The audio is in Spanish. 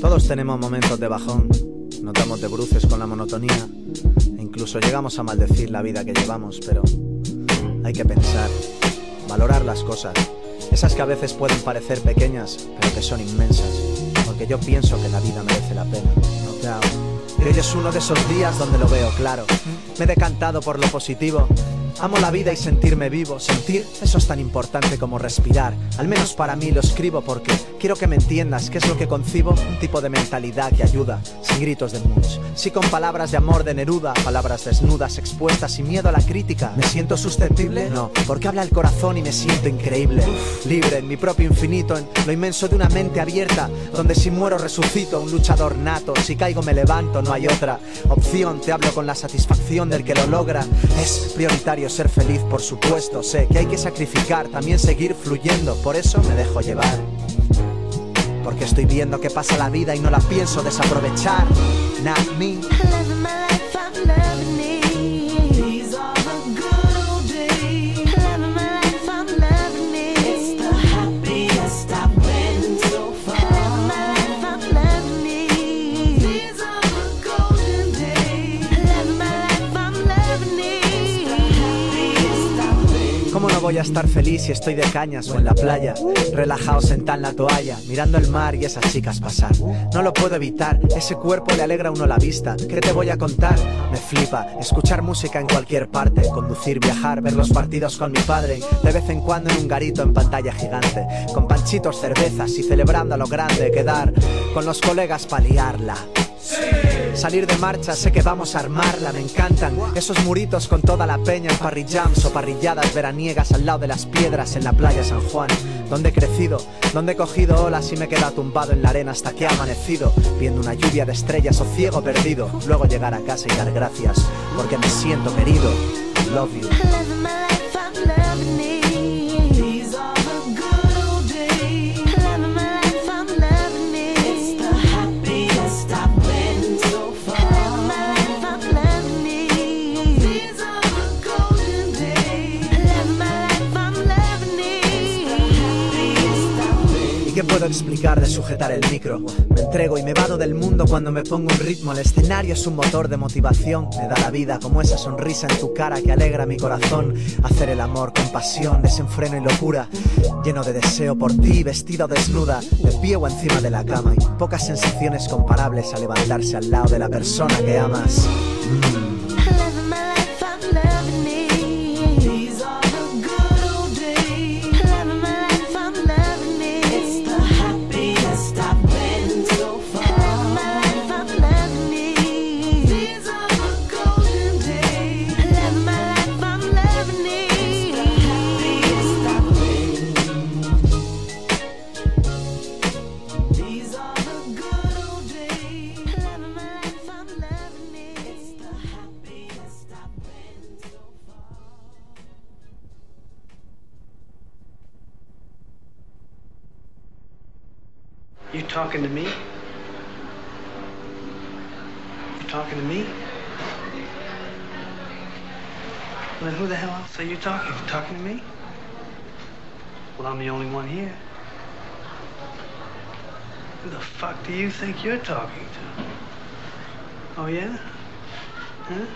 Todos tenemos momentos de bajón, notamos de bruces con la monotonía. E incluso llegamos a maldecir la vida que llevamos, pero hay que pensar, valorar las cosas, esas que a veces pueden parecer pequeñas, pero que son inmensas, porque yo pienso que la vida merece la pena. No hoy es uno de esos días donde lo veo claro. Me he decantado por lo positivo Amo la vida y sentirme vivo. Sentir, eso es tan importante como respirar. Al menos para mí lo escribo porque quiero que me entiendas qué es lo que concibo. Un tipo de mentalidad que ayuda, sin gritos de much. Sí con palabras de amor de Neruda, palabras desnudas, expuestas, sin miedo a la crítica. ¿Me siento susceptible? No, porque habla el corazón y me siento increíble. Libre en mi propio infinito, en lo inmenso de una mente abierta, donde si muero resucito, un luchador nato. Si caigo me levanto, no hay otra opción. Te hablo con la satisfacción del que lo logra. Es prioritario ser feliz, por supuesto. Sé que hay que sacrificar, también seguir fluyendo. Por eso me dejo llevar. Porque estoy viendo que pasa la vida y no la pienso desaprovechar. Not me. Voy a estar feliz si estoy de cañas o en la playa? Relajado sentado en la toalla, mirando el mar y esas chicas pasar. No lo puedo evitar, ese cuerpo le alegra a uno la vista. ¿Qué te voy a contar? Me flipa escuchar música en cualquier parte, conducir, viajar, ver los partidos con mi padre. De vez en cuando en un garito en pantalla gigante, con panchitos, cervezas y celebrando a lo grande, quedar con los colegas para liarla. Salir de marcha, sé que vamos a armarla, me encantan esos muritos con toda la peña en parrillams o parrilladas veraniegas al lado de las piedras en la playa San Juan, donde he crecido, donde he cogido olas y me he quedado tumbado en la arena hasta que ha amanecido, viendo una lluvia de estrellas o ciego perdido, luego llegar a casa y dar gracias, porque me siento querido. Love you. ¿Qué puedo explicar de sujetar el micro? Me entrego y me vado del mundo cuando me pongo un ritmo. El escenario es un motor de motivación. Me da la vida como esa sonrisa en tu cara que alegra mi corazón. Hacer el amor con pasión, desenfreno y locura. Lleno de deseo por ti, vestido desnuda, de pie o encima de la cama. Y pocas sensaciones comparables a levantarse al lado de la persona que amas. Mm. You talking to me? You talking to me? Well, then who the hell else are you talking to? Talking to me? Well, I'm the only one here. Who the fuck do you think you're talking to? Oh, yeah? Huh?